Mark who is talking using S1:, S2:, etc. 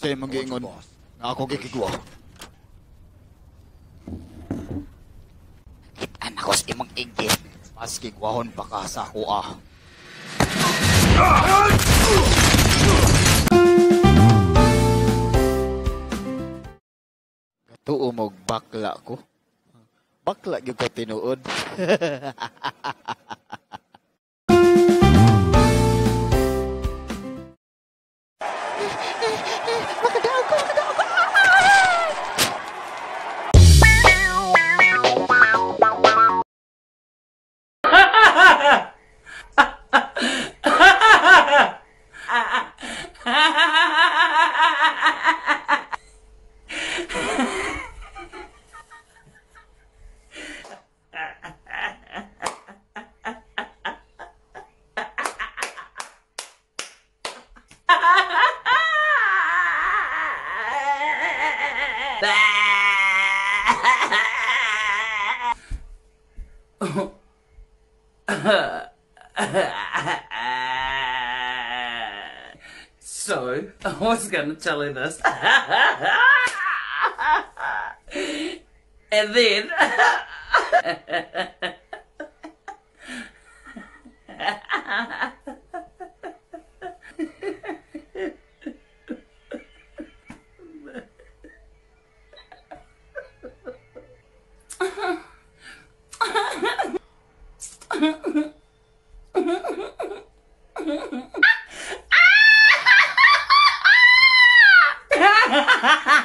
S1: Sa imong giingon. Nga ako gigigwa. Kitaan ako sa imong igit. Mas gigwahon pa ka sa ako ah. Katuo mog bakla ko. Bakla gyud ko tinuod. Ha ha ha!
S2: So, I was to tell you this. and then. ha ha ha